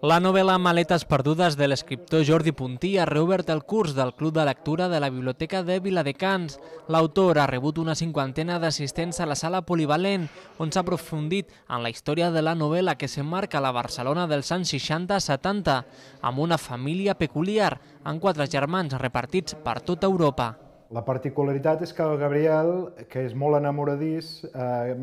La novel·la Maletes perdudes de l'escriptor Jordi Puntí ha reobert el curs del Club de Lectura de la Biblioteca de Viladecans. L'autor ha rebut una cinquantena d'assistents a la sala polivalent, on s'ha aprofundit en la història de la novel·la que s'emmarca a la Barcelona dels anys 60-70, amb una família peculiar, amb quatre germans repartits per tota Europa. La particularitat és que el Gabriel, que és molt enamoradís, eh,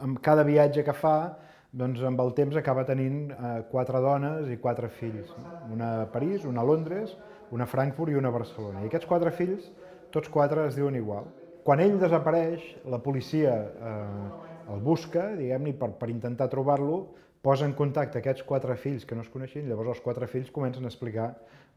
amb cada viatge que fa, doncs amb el temps acaba tenint eh, quatre dones i quatre fills. Una a París, una a Londres, una a Frankfurt i una a Barcelona. I aquests quatre fills, tots quatre es diuen igual. Quan ell desapareix, la policia eh, el busca, diguem-ne, per, per intentar trobar-lo, posa en contacte aquests quatre fills que no es coneixien, llavors els quatre fills comencen a explicar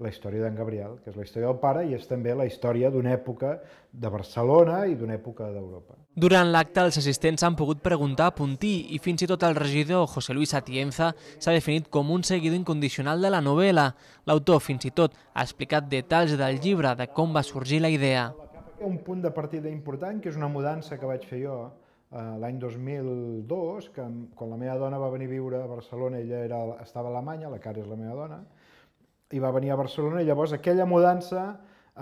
la història d'en Gabriel, que és la història del pare i és també la història d'una època de Barcelona i d'una època d'Europa. Durant l'acte, els assistents han pogut preguntar a Puntí i fins i tot el regidor José Luis Atienza s'ha definit com un seguidor incondicional de la novel·la. L'autor fins i tot ha explicat detalls del llibre de com va sorgir la idea. Un punt de partida important, que és una mudança que vaig fer jo, l'any 2002, que quan la meva dona va venir a viure a Barcelona, ella era, estava a Alemanya, la cara és la meva dona, i va venir a Barcelona i llavors aquella mudança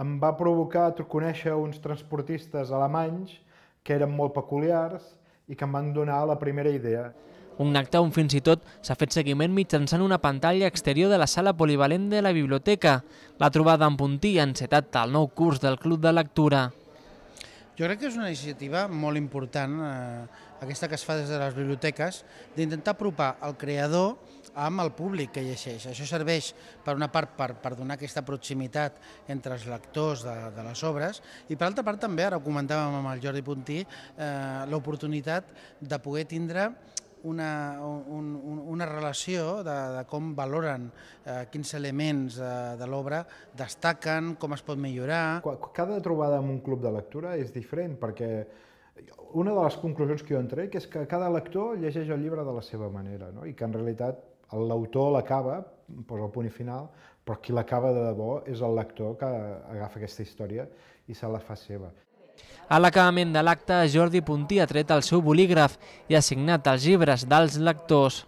em va provocar conèixer uns transportistes alemanys que eren molt peculiars i que em van donar la primera idea. Un acte on fins i tot s'ha fet seguiment mitjançant una pantalla exterior de la sala polivalent de la biblioteca. La trobada en Puntí ha encetat el nou curs del Club de Lectura. Jo crec que és una iniciativa molt important, eh, aquesta que es fa des de les biblioteques, d'intentar apropar el creador amb el públic que llegeix. Això serveix, per una part, per, per donar aquesta proximitat entre els lectors de, de les obres i, per altra part, també, ara ho comentàvem amb el Jordi Puntí, eh, l'oportunitat de poder tindre una, un, una relació de, de com valoren eh, quins elements eh, de l'obra destaquen, com es pot millorar. Cada trobada en un club de lectura és diferent perquè una de les conclusions que jo en trec és que cada lector llegeix el llibre de la seva manera no? i que en realitat l'autor l'acaba, posa el punt i final, però qui l'acaba de debò és el lector que agafa aquesta història i se la fa seva. A l'acabament de l'acte, Jordi Puntí ha tret el seu bolígraf i ha signat els llibres dels lectors.